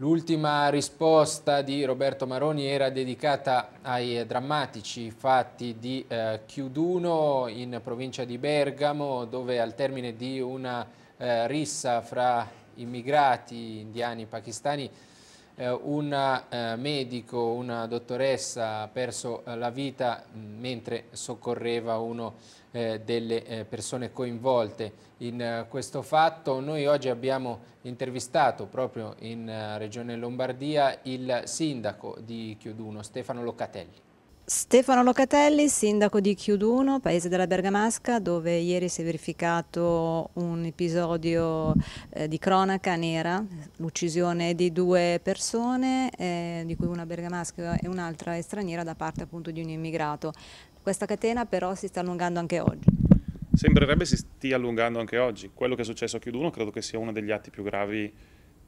L'ultima risposta di Roberto Maroni era dedicata ai drammatici fatti di eh, Chiuduno in provincia di Bergamo dove al termine di una eh, rissa fra immigrati indiani e pakistani un eh, medico, una dottoressa ha perso eh, la vita mh, mentre soccorreva uno eh, delle eh, persone coinvolte in eh, questo fatto. Noi oggi abbiamo intervistato proprio in Regione Lombardia il sindaco di Chioduno, Stefano Locatelli. Stefano Locatelli, sindaco di Chiuduno, paese della Bergamasca, dove ieri si è verificato un episodio eh, di cronaca nera, l'uccisione di due persone, eh, di cui una bergamasca e un'altra straniera da parte appunto di un immigrato. Questa catena però si sta allungando anche oggi. Sembrerebbe si stia allungando anche oggi. Quello che è successo a Chiuduno credo che sia uno degli atti più gravi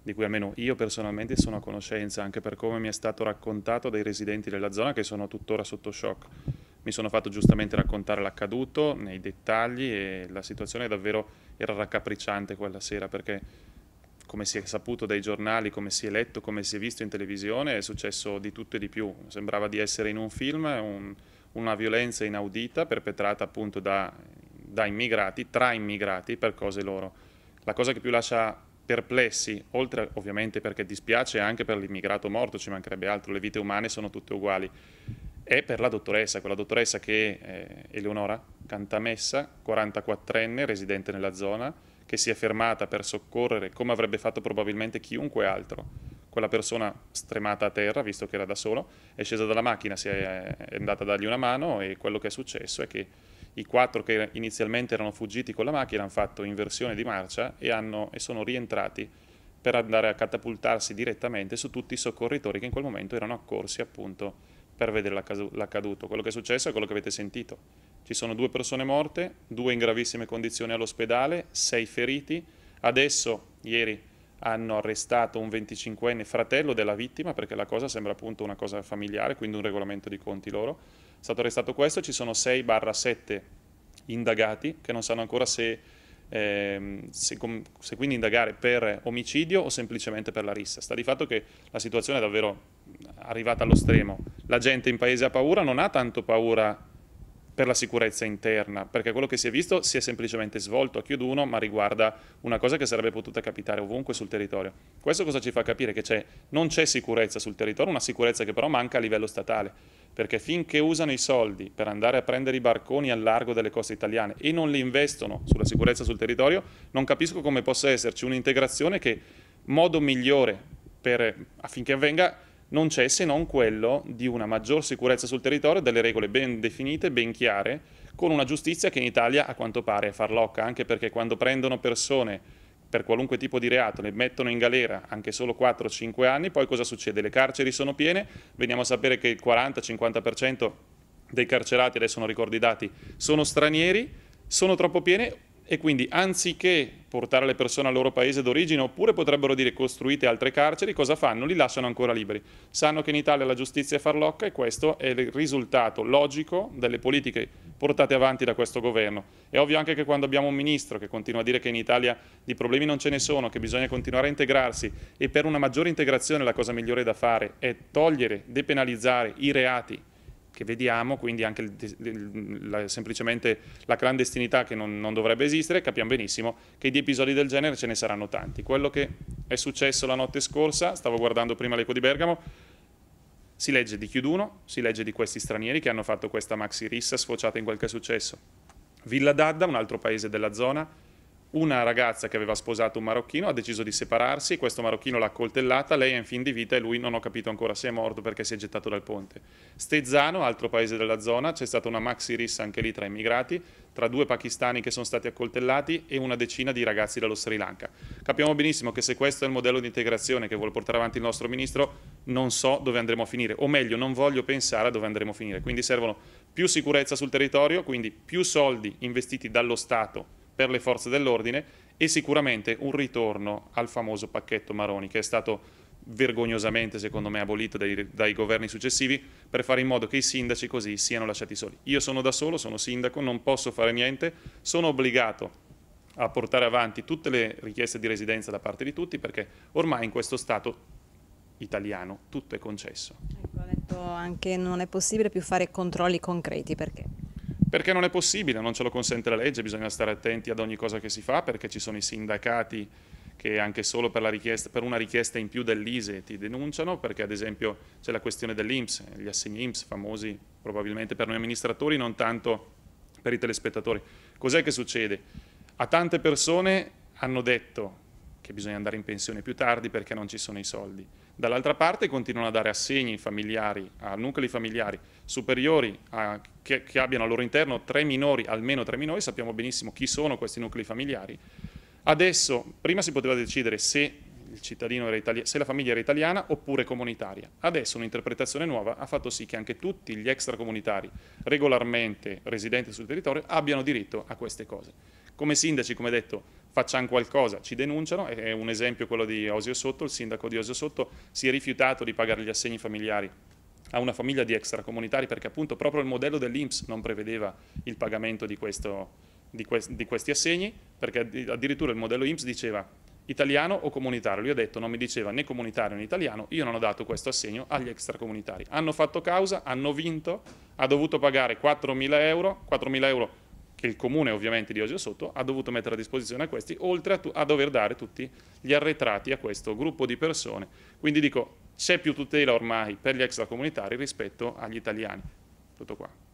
di cui almeno io personalmente sono a conoscenza, anche per come mi è stato raccontato dai residenti della zona che sono tuttora sotto shock. Mi sono fatto giustamente raccontare l'accaduto nei dettagli e la situazione davvero era raccapricciante quella sera perché come si è saputo dai giornali, come si è letto, come si è visto in televisione, è successo di tutto e di più. Sembrava di essere in un film, un, una violenza inaudita perpetrata appunto da, da immigrati, tra immigrati, per cose loro. La cosa che più lascia perplessi, oltre ovviamente perché dispiace anche per l'immigrato morto, ci mancherebbe altro, le vite umane sono tutte uguali, è per la dottoressa, quella dottoressa che è Eleonora Cantamessa, 44enne, residente nella zona, che si è fermata per soccorrere, come avrebbe fatto probabilmente chiunque altro, quella persona stremata a terra, visto che era da solo, è scesa dalla macchina, è, è andata a dargli una mano e quello che è successo è che i quattro che inizialmente erano fuggiti con la macchina hanno fatto inversione di marcia e, hanno, e sono rientrati per andare a catapultarsi direttamente su tutti i soccorritori che in quel momento erano accorsi appunto per vedere l'accaduto. Quello che è successo è quello che avete sentito. Ci sono due persone morte, due in gravissime condizioni all'ospedale, sei feriti. Adesso, ieri, hanno arrestato un 25enne fratello della vittima perché la cosa sembra appunto una cosa familiare, quindi un regolamento di conti loro è stato arrestato questo, ci sono 6-7 indagati che non sanno ancora se, eh, se, se, quindi indagare per omicidio o semplicemente per la rissa. Sta di fatto che la situazione è davvero arrivata allo stremo. La gente in paese ha paura, non ha tanto paura per la sicurezza interna, perché quello che si è visto si è semplicemente svolto a Chioduno, ma riguarda una cosa che sarebbe potuta capitare ovunque sul territorio. Questo cosa ci fa capire? Che non c'è sicurezza sul territorio, una sicurezza che però manca a livello statale perché finché usano i soldi per andare a prendere i barconi al largo delle coste italiane e non li investono sulla sicurezza sul territorio, non capisco come possa esserci un'integrazione che modo migliore per, affinché avvenga non c'è se non quello di una maggior sicurezza sul territorio, delle regole ben definite, ben chiare, con una giustizia che in Italia a quanto pare è farlocca, anche perché quando prendono persone per qualunque tipo di reato, le mettono in galera anche solo 4-5 anni, poi cosa succede? Le carceri sono piene, veniamo a sapere che il 40-50% dei carcerati, adesso non ricordo i dati, sono stranieri, sono troppo piene e quindi anziché portare le persone al loro paese d'origine oppure potrebbero dire costruite altre carceri, cosa fanno? Li lasciano ancora liberi. Sanno che in Italia la giustizia è farlocca e questo è il risultato logico delle politiche portate avanti da questo governo. È ovvio anche che quando abbiamo un ministro che continua a dire che in Italia di problemi non ce ne sono, che bisogna continuare a integrarsi e per una maggiore integrazione la cosa migliore da fare è togliere, depenalizzare i reati che vediamo, quindi anche il, la, semplicemente la clandestinità che non, non, dovrebbe esistere, capiamo benissimo che di episodi del genere ce ne saranno tanti. Quello che è successo la notte scorsa, stavo guardando prima l'Eco di Bergamo, si legge di Chiuduno, si legge di questi stranieri che hanno fatto questa maxi rissa sfociata in quel che è successo. Villa d'Adda, un altro paese della zona, una ragazza che aveva sposato un marocchino ha deciso di separarsi, questo marocchino l'ha coltellata, lei è in fin di vita e lui non ho capito ancora se è morto perché si è gettato dal ponte. Stezzano, altro paese della zona, c'è stata una maxi rissa anche lì tra immigrati, tra due pakistani che sono stati accoltellati e una decina di ragazzi dallo Sri Lanka. Capiamo benissimo che se questo è il modello di integrazione che vuole portare avanti il nostro ministro, non so dove andremo a finire, o meglio, non voglio pensare a dove andremo a finire. Quindi servono più sicurezza sul territorio, quindi più soldi investiti dallo Stato per le forze dell'ordine e sicuramente un ritorno al famoso pacchetto Maroni che è stato vergognosamente secondo me abolito dai, dai, governi successivi per fare in modo che i sindaci così siano lasciati soli. Io sono da solo, sono sindaco, non posso fare niente, sono obbligato a portare avanti tutte le richieste di residenza da parte di tutti perché ormai in questo Stato italiano, tutto è concesso. Ecco, ha detto anche non è possibile più fare controlli concreti, perché? Perché non è possibile, non ce lo consente la legge, bisogna stare attenti ad ogni cosa che si fa, perché ci sono i sindacati che anche solo per, per una richiesta in più dell'ISE ti denunciano, perché ad esempio c'è la questione dell'Inps, gli assegni Inps famosi probabilmente per noi amministratori, non tanto per i telespettatori. Cos'è che succede? A tante persone hanno detto che bisogna andare in pensione più tardi perché non ci sono i soldi. Dall'altra parte continuano a dare assegni familiari, a nuclei familiari superiori a, che, che abbiano al loro interno tre minori, almeno tre minori, sappiamo benissimo chi sono questi nuclei familiari. Adesso, prima si poteva decidere se, se la famiglia era italiana oppure comunitaria. Adesso un'interpretazione nuova ha fatto sì che anche tutti gli extracomunitari regolarmente residenti sul territorio abbiano diritto a queste cose. Come sindaci, come detto, facciamo qualcosa, ci denunciano, è un esempio quello di Osio Sotto, il sindaco di Osio Sotto si è rifiutato di pagare gli assegni familiari a una famiglia di extracomunitari perché appunto proprio il modello dell'Inps non prevedeva il pagamento di, questo, di, que di questi assegni, perché addirittura il modello Inps diceva italiano o comunitario. Lui ha detto non mi diceva né comunitario né italiano, io non ho dato questo assegno agli extracomunitari. Hanno fatto causa, hanno vinto, ha dovuto pagare 4.000 euro, 4.000 euro che il comune ovviamente di Osio Sotto ha dovuto mettere a disposizione a questi, oltre a, a dover dare tutti gli arretrati a questo gruppo di persone. Quindi dico, c'è più tutela ormai per gli extracomunitari rispetto agli italiani. Tutto qua.